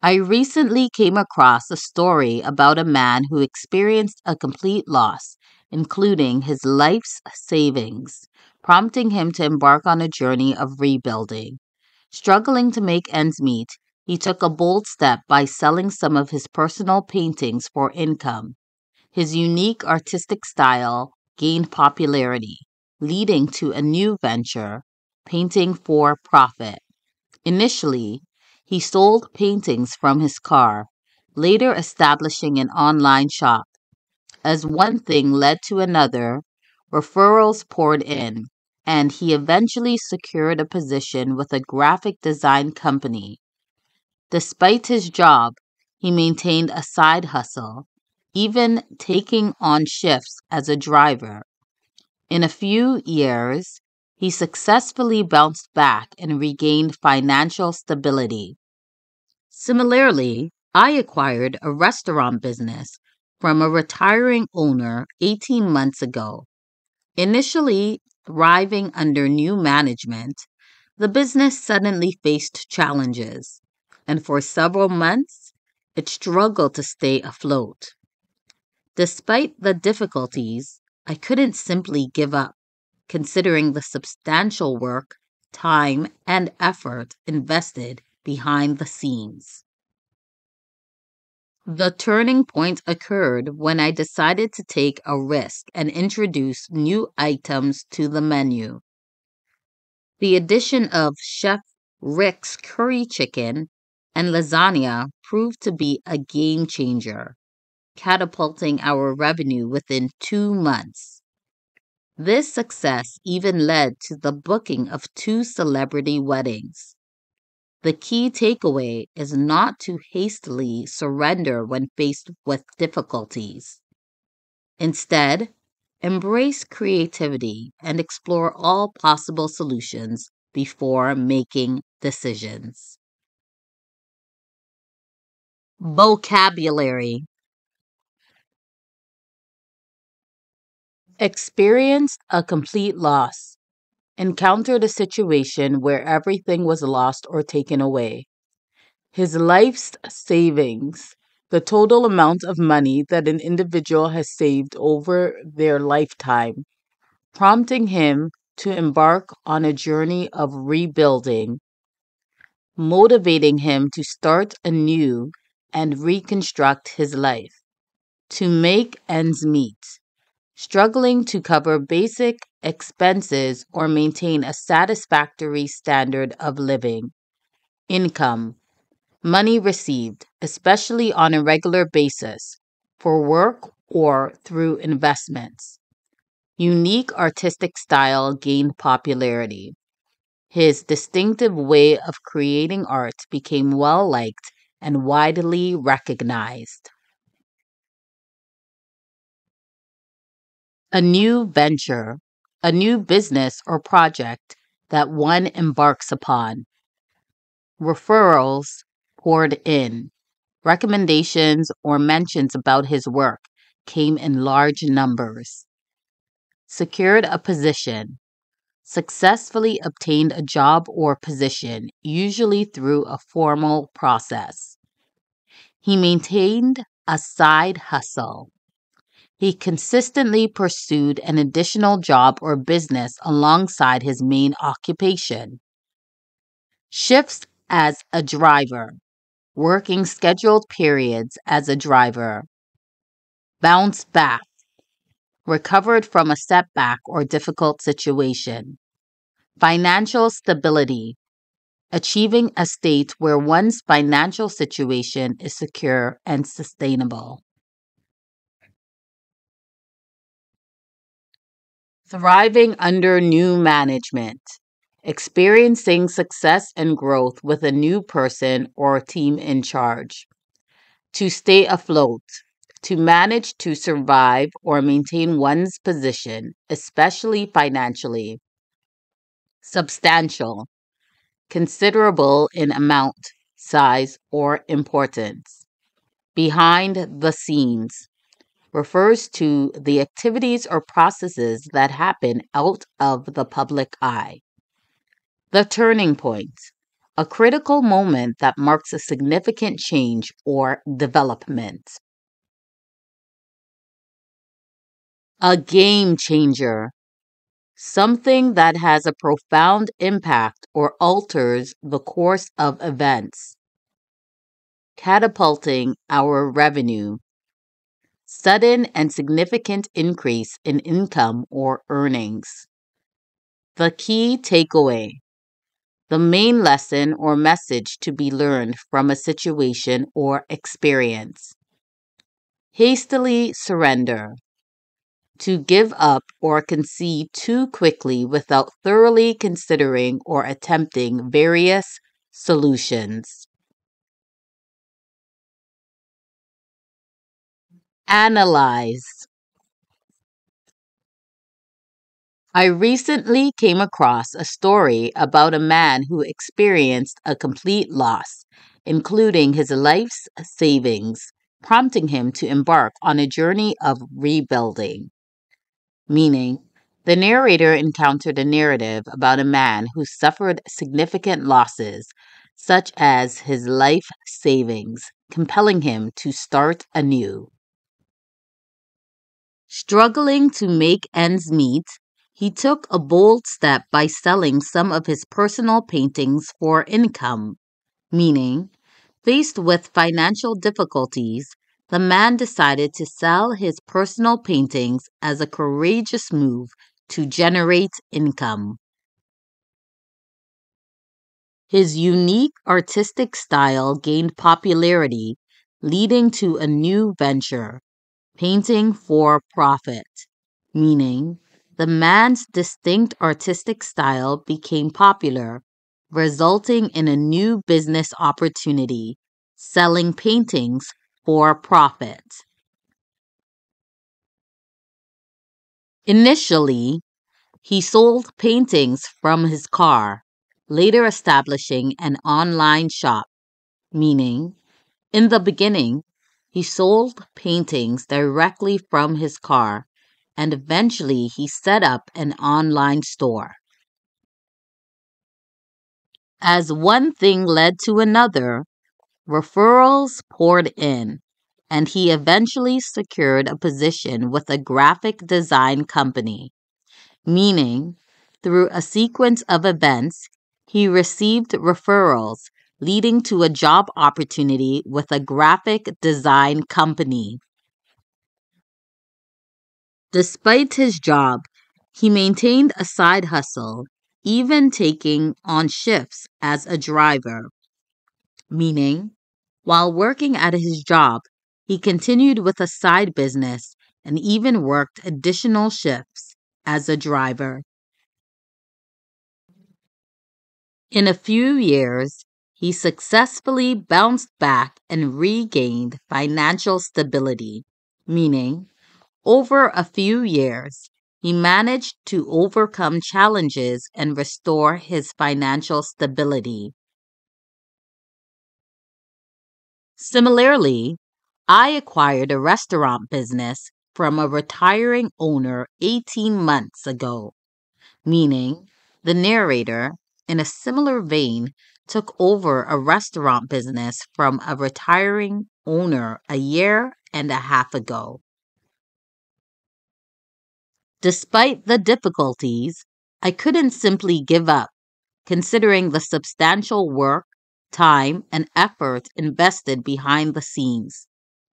I recently came across a story about a man who experienced a complete loss, including his life's savings, prompting him to embark on a journey of rebuilding. Struggling to make ends meet, he took a bold step by selling some of his personal paintings for income. His unique artistic style gained popularity, leading to a new venture, painting for profit. Initially, he sold paintings from his car, later establishing an online shop. As one thing led to another, referrals poured in, and he eventually secured a position with a graphic design company. Despite his job, he maintained a side hustle, even taking on shifts as a driver. In a few years, he successfully bounced back and regained financial stability. Similarly, I acquired a restaurant business from a retiring owner 18 months ago. Initially thriving under new management, the business suddenly faced challenges, and for several months, it struggled to stay afloat. Despite the difficulties, I couldn't simply give up, considering the substantial work, time, and effort invested behind the scenes. The turning point occurred when I decided to take a risk and introduce new items to the menu. The addition of Chef Rick's curry chicken and lasagna proved to be a game changer, catapulting our revenue within two months. This success even led to the booking of two celebrity weddings. The key takeaway is not to hastily surrender when faced with difficulties. Instead, embrace creativity and explore all possible solutions before making decisions. Vocabulary Experienced a complete loss. Encountered a situation where everything was lost or taken away. His life's savings, the total amount of money that an individual has saved over their lifetime, prompting him to embark on a journey of rebuilding, motivating him to start anew and reconstruct his life, to make ends meet struggling to cover basic expenses or maintain a satisfactory standard of living. Income, money received, especially on a regular basis, for work or through investments. Unique artistic style gained popularity. His distinctive way of creating art became well liked and widely recognized. A new venture, a new business or project that one embarks upon. Referrals poured in. Recommendations or mentions about his work came in large numbers. Secured a position. Successfully obtained a job or position, usually through a formal process. He maintained a side hustle he consistently pursued an additional job or business alongside his main occupation. Shifts as a driver, working scheduled periods as a driver. Bounce back, recovered from a setback or difficult situation. Financial stability, achieving a state where one's financial situation is secure and sustainable. Thriving under new management. Experiencing success and growth with a new person or team in charge. To stay afloat. To manage to survive or maintain one's position, especially financially. Substantial. Considerable in amount, size, or importance. Behind the scenes refers to the activities or processes that happen out of the public eye. The turning point, a critical moment that marks a significant change or development. A game changer. Something that has a profound impact or alters the course of events. Catapulting our revenue. Sudden and significant increase in income or earnings. The key takeaway. The main lesson or message to be learned from a situation or experience. Hastily surrender. To give up or concede too quickly without thoroughly considering or attempting various solutions. Analyze. I recently came across a story about a man who experienced a complete loss, including his life's savings, prompting him to embark on a journey of rebuilding. Meaning, the narrator encountered a narrative about a man who suffered significant losses, such as his life savings, compelling him to start anew. Struggling to make ends meet, he took a bold step by selling some of his personal paintings for income, meaning, faced with financial difficulties, the man decided to sell his personal paintings as a courageous move to generate income. His unique artistic style gained popularity, leading to a new venture, painting for profit, meaning the man's distinct artistic style became popular, resulting in a new business opportunity selling paintings for profit. Initially, he sold paintings from his car, later establishing an online shop, meaning, in the beginning, he sold paintings directly from his car and eventually he set up an online store. As one thing led to another, referrals poured in, and he eventually secured a position with a graphic design company, meaning, through a sequence of events, he received referrals leading to a job opportunity with a graphic design company. Despite his job, he maintained a side hustle, even taking on shifts as a driver. Meaning, while working at his job, he continued with a side business and even worked additional shifts as a driver. In a few years, he successfully bounced back and regained financial stability, meaning over a few years, he managed to overcome challenges and restore his financial stability. Similarly, I acquired a restaurant business from a retiring owner 18 months ago, meaning the narrator, in a similar vein, took over a restaurant business from a retiring owner a year and a half ago. Despite the difficulties, I couldn't simply give up, considering the substantial work, time, and effort invested behind the scenes.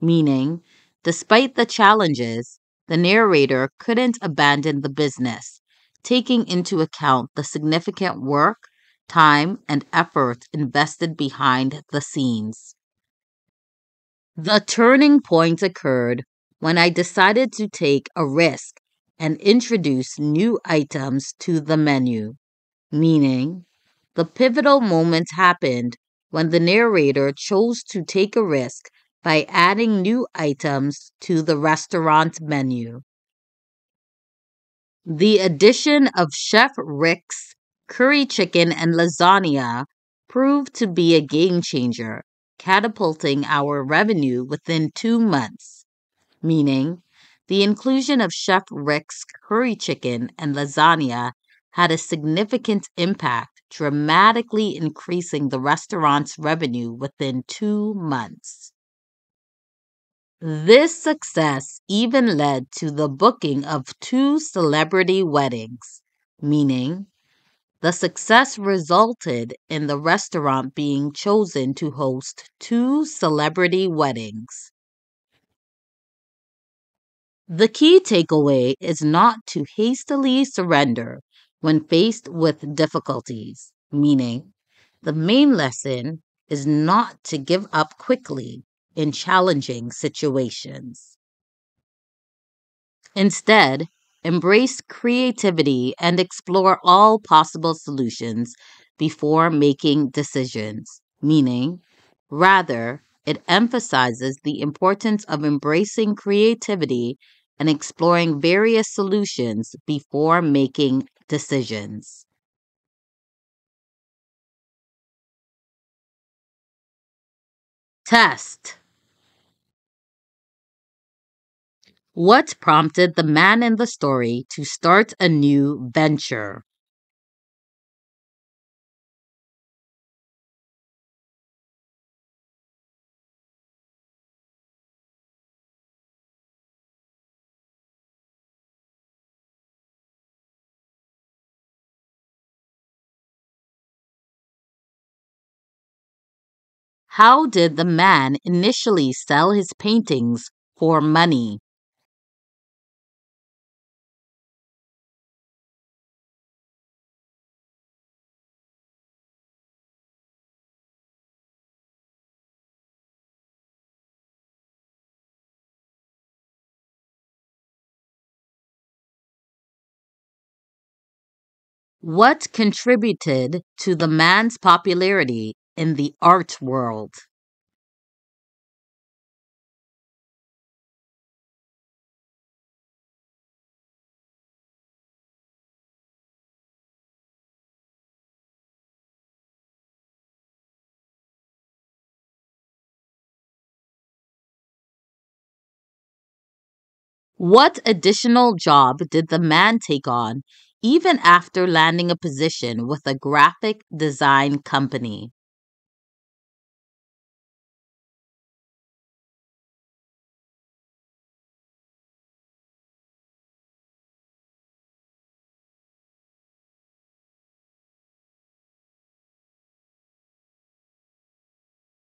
Meaning, despite the challenges, the narrator couldn't abandon the business, taking into account the significant work, time, and effort invested behind the scenes. The turning point occurred when I decided to take a risk and introduce new items to the menu, meaning the pivotal moment happened when the narrator chose to take a risk by adding new items to the restaurant menu. The addition of Chef Rick's curry chicken and lasagna proved to be a game changer, catapulting our revenue within two months, meaning the inclusion of Chef Rick's curry chicken and lasagna had a significant impact, dramatically increasing the restaurant's revenue within two months. This success even led to the booking of two celebrity weddings, meaning the success resulted in the restaurant being chosen to host two celebrity weddings. The key takeaway is not to hastily surrender when faced with difficulties, meaning the main lesson is not to give up quickly in challenging situations. Instead, embrace creativity and explore all possible solutions before making decisions, meaning, rather, it emphasizes the importance of embracing creativity and exploring various solutions before making decisions. Test What prompted the man in the story to start a new venture? How did the man initially sell his paintings for money? What contributed to the man's popularity in the art world? What additional job did the man take on even after landing a position with a graphic design company?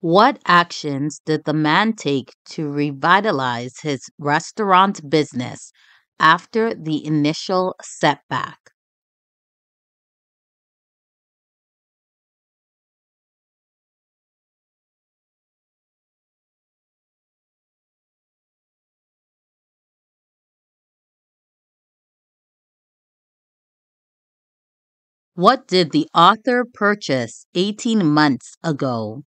What actions did the man take to revitalize his restaurant business after the initial setback? What did the author purchase 18 months ago?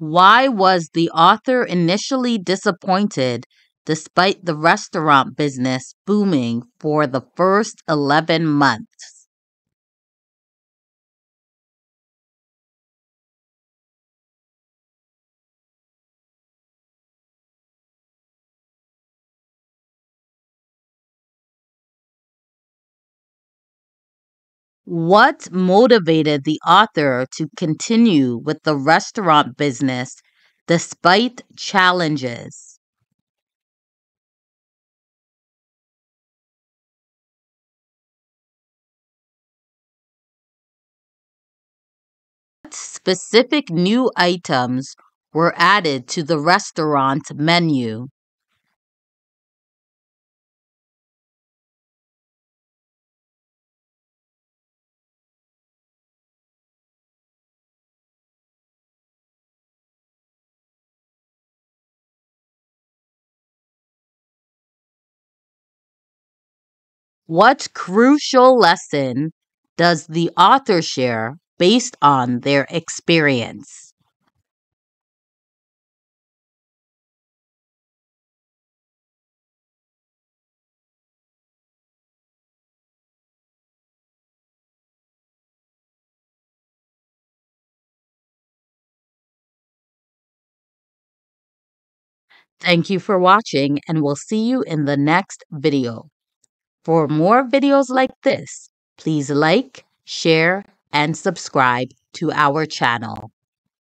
Why was the author initially disappointed despite the restaurant business booming for the first 11 months? What motivated the author to continue with the restaurant business despite challenges? What specific new items were added to the restaurant menu? What crucial lesson does the author share based on their experience? Thank you for watching and we'll see you in the next video. For more videos like this, please like, share, and subscribe to our channel.